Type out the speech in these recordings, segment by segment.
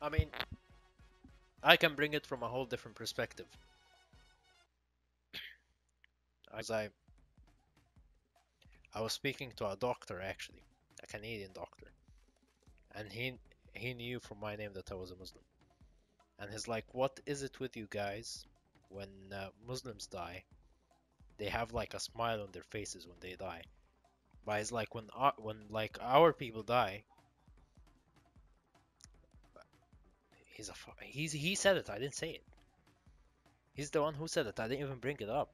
I mean, I can bring it from a whole different perspective. As I, I was speaking to a doctor actually, a Canadian doctor, and he he knew from my name that I was a Muslim, and he's like, "What is it with you guys when uh, Muslims die? They have like a smile on their faces when they die, but it's like when our, when like our people die." He's a he's he said it. I didn't say it. He's the one who said it. I didn't even bring it up.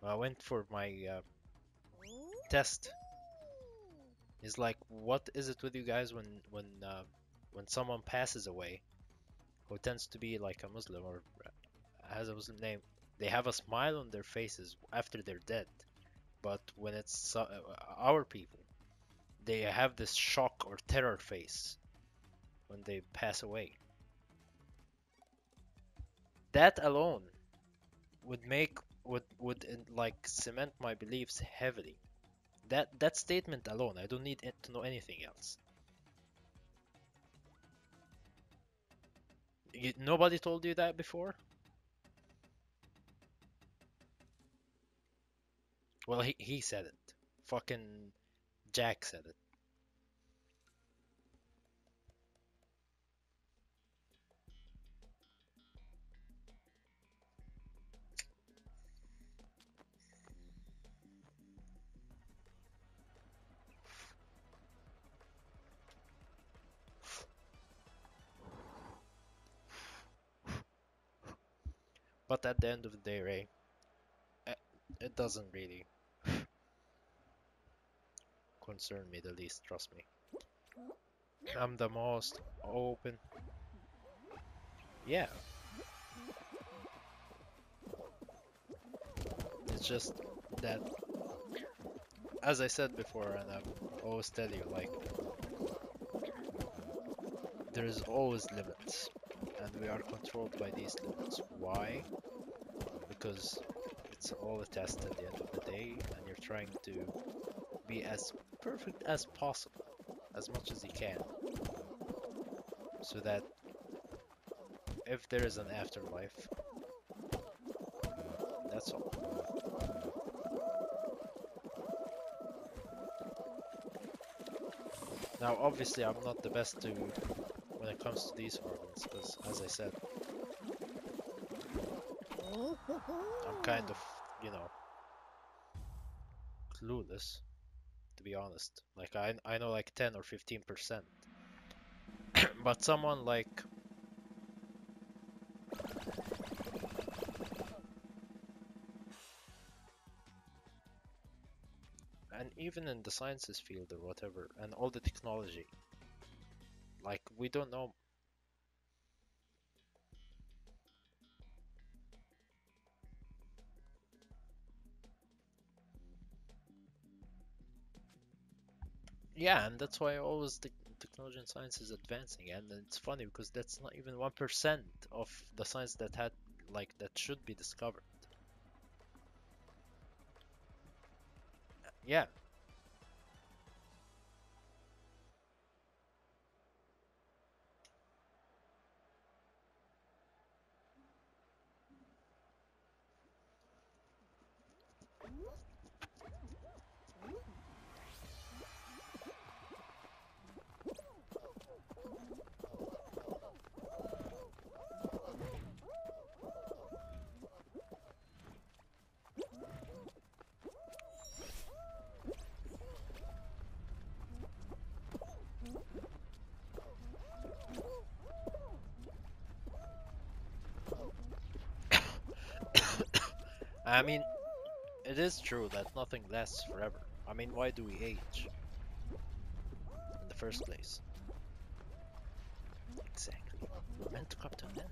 I went for my uh, test. He's like, "What is it with you guys when when uh, when someone passes away, who tends to be like a Muslim or has a Muslim name? They have a smile on their faces after they're dead, but when it's uh, our people, they have this shock or terror face when they pass away. That alone would make would would like cement my beliefs heavily. That that statement alone, I don't need to know anything else. You, nobody told you that before? Well, he he said it. Fucking Jack said it. But at the end of the day, Ray, eh, it doesn't really concern me the least, trust me. I'm the most open. Yeah. It's just that, as I said before, and I've always tell you, like, there's always limits, and we are controlled by these limits. Why? Because it's all a test at the end of the day, and you're trying to be as perfect as possible, as much as you can, so that if there is an afterlife, that's all. Now, obviously, I'm not the best to when it comes to these organs, because as I said, I'm kind of, you know, clueless, to be honest. Like I I know like 10 or 15 percent, but someone like and even in the sciences field or whatever, and all the technology, like we don't know Yeah, and that's why always the technology and science is advancing, and it's funny because that's not even one percent of the science that had like that should be discovered. Yeah, I mean, it is true that nothing lasts forever. I mean, why do we age in the first place? Exactly. We're meant to come to an end.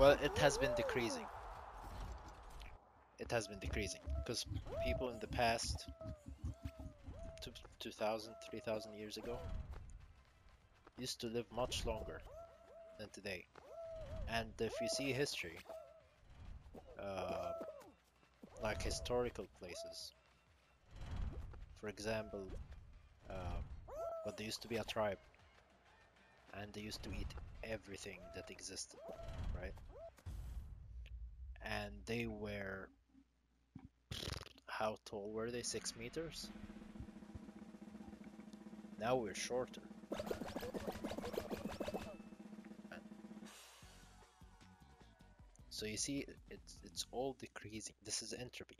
Well, it has been decreasing. It has been decreasing because people in the past, two, 2,000, 3,000 years ago, used to live much longer than today. And if you see history, uh, like historical places, for example, uh, but there used to be a tribe, and they used to eat everything that existed, right? They were, how tall were they? Six meters? Now we're shorter. So you see, it's it's all decreasing. This is entropy.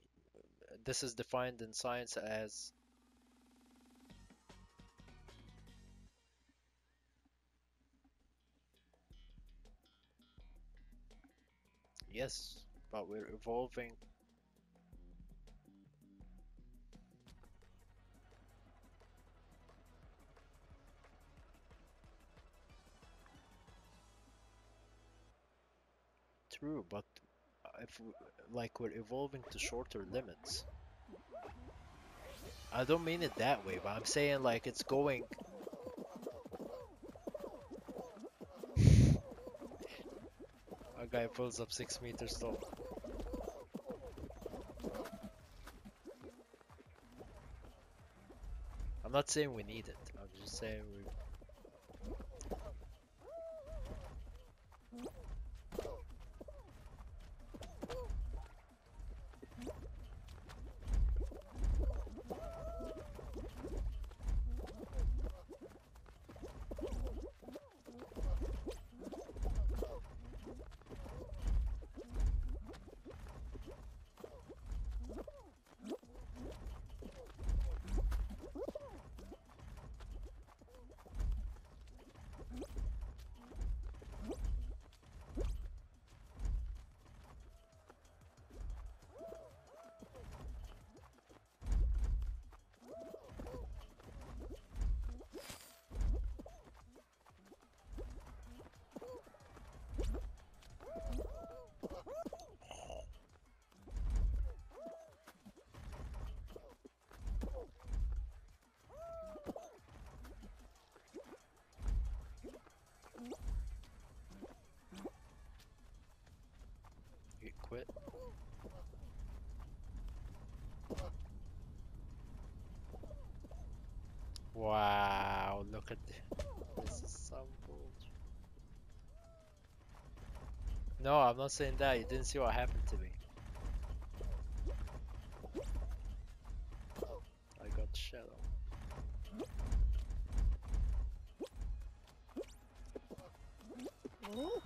This is defined in science as yes, but we're evolving. True, but if like we're evolving to shorter limits. I don't mean it that way, but I'm saying like it's going. A guy pulls up six meters tall. I'm not saying we need it. I'm just saying we. it. Wow, look at this. This is so cool. No, I'm not saying that. You didn't see what happened to me. I got shadow. Ooh.